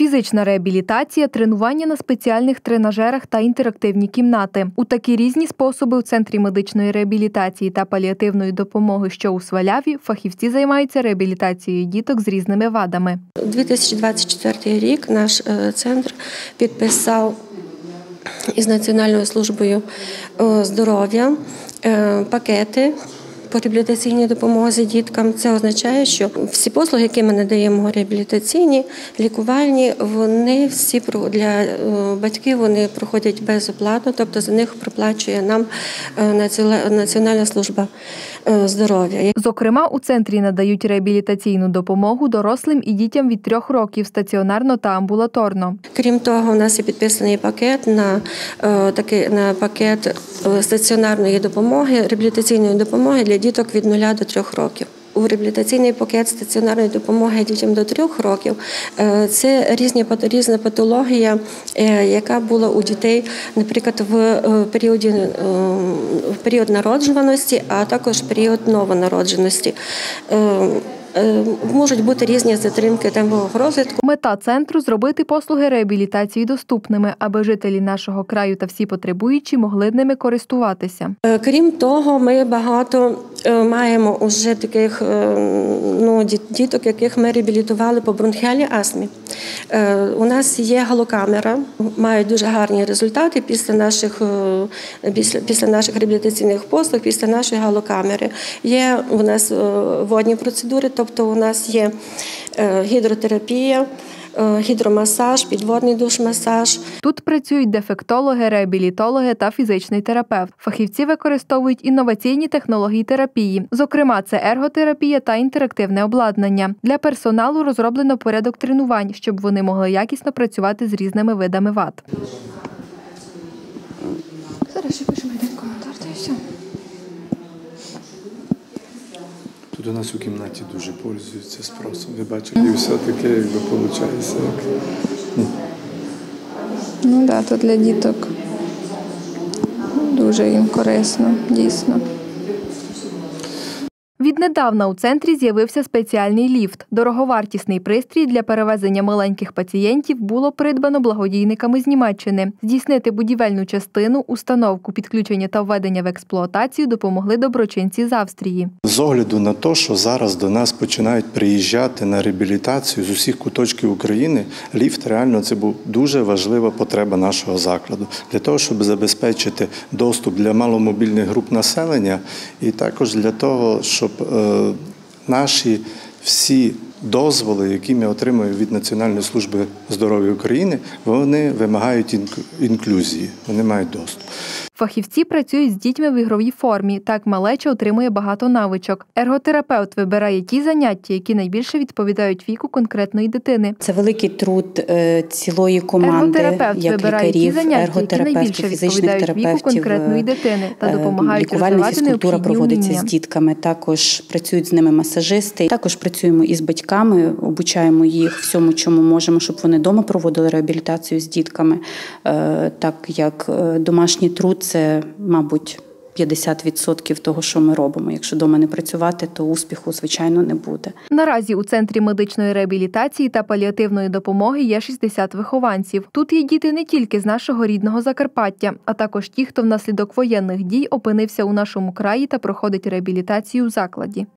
Фізична реабілітація, тренування на спеціальних тренажерах та інтерактивні кімнати. У такі різні способи у центрі медичної реабілітації та паліативної допомоги, що у Сваляві, фахівці займаються реабілітацією діток з різними вадами. 2024 рік наш е, центр підписав із Національною службою е, здоров'я е, пакети. По реабілітаційній допомозі діткам це означає, що всі послуги, які ми надаємо реабілітаційні, лікувальні, вони всі для е, батьків вони проходять безоплатно, тобто за них проплачує нам е, Національна- служба е, здоров'я. Зокрема, у центрі надають реабілітаційну допомогу дорослим і дітям від трьох років стаціонарно та амбулаторно. Крім того, у нас є підписаний пакет на такий на пакет стаціонарної допомоги, реабілітаційної допомоги для діток від 0 до 3 років. У реабілітаційний пакет стаціонарної допомоги дітям до 3 років е, це різні різна патологія, е, яка була у дітей, наприклад, в е, періоді в період народжуваності, а також період новонародженості. Можуть бути різні затримки темпового розвитку. Мета центру зробити послуги реабілітації доступними, аби жителі нашого краю та всі потребуючі могли ними користуватися. Крім того, ми багато маємо уже таких е, ну, діток, яких ми реабілітували по бронхіальній астмі. Е, У нас є галокамера, мають дуже гарні результати після наших, е, після, після наших реабілітаційних послуг, після нашої галокамери. Є у нас е, водні процедури, тобто у нас є е, гідротерапія, е, гідромасаж, підводний душ-масаж. Тут працюють дефектологи, реабілітологи та фізичний терапевт. Фахівці використовують інноваційні технології терапії, зокрема, це ерготерапія та інтерактивне обладнання. Для персоналу розроблено порядок тренувань, щоб вони могли якісно працювати з різними видами вад. Зараз ще пишемо один коментар, та й все. У нас у кімнаті дуже пользуються спросом. Ви бачите, і все таке, якби виходить, як Ну так, да, то для діток дуже їм корисно, дійсно. Віднедавна у центрі з'явився спеціальний ліфт. Дороговартісний пристрій для перевезення маленьких пацієнтів було придбано благодійниками з Німеччини. Здійснити будівельну частину, установку, підключення та введення в експлуатацію допомогли доброчинці з Австрії. З огляду на те, що зараз до нас починають приїжджати на реабілітацію з усіх куточків України, ліфт реально це був дуже важлива потреба нашого закладу для того, щоб забезпечити доступ для маломобільних груп населення, і також для того, щоб наші всі дозволи, які ми отримуємо від Національної служби здоров'я України, вони вимагають інк- інклюзії, вони мають доступ. Фахівці працюють з дітьми в ігровій формі. Так малеча отримує багато навичок. Ерготерапевт вибирає ті заняття, які найбільше відповідають віку конкретної дитини. Це великий труд е, цілої команди, Ерготерапевт як вибирає ті лікарів, заняття, які найбільше ерготерапевтів, фізичних відповідають віку терапевтів. конкретної дитини та е, допомагають розвивати фізкультура необхідні проводиться уміння. з дітками. Також працюють з ними масажисти. Також працюємо із батьками, обучаємо їх всьому, чому можемо, щоб вони вдома проводили реабілітацію з дітками. Е, Так як е, домашній труд це, мабуть. 50% того, що ми робимо. Якщо вдома не працювати, то успіху, звичайно, не буде. Наразі у центрі медичної реабілітації та паліативної допомоги є 60 вихованців. Тут є діти не тільки з нашого рідного Закарпаття, а також ті, хто внаслідок воєнних дій опинився у нашому краї та проходить реабілітацію у закладі.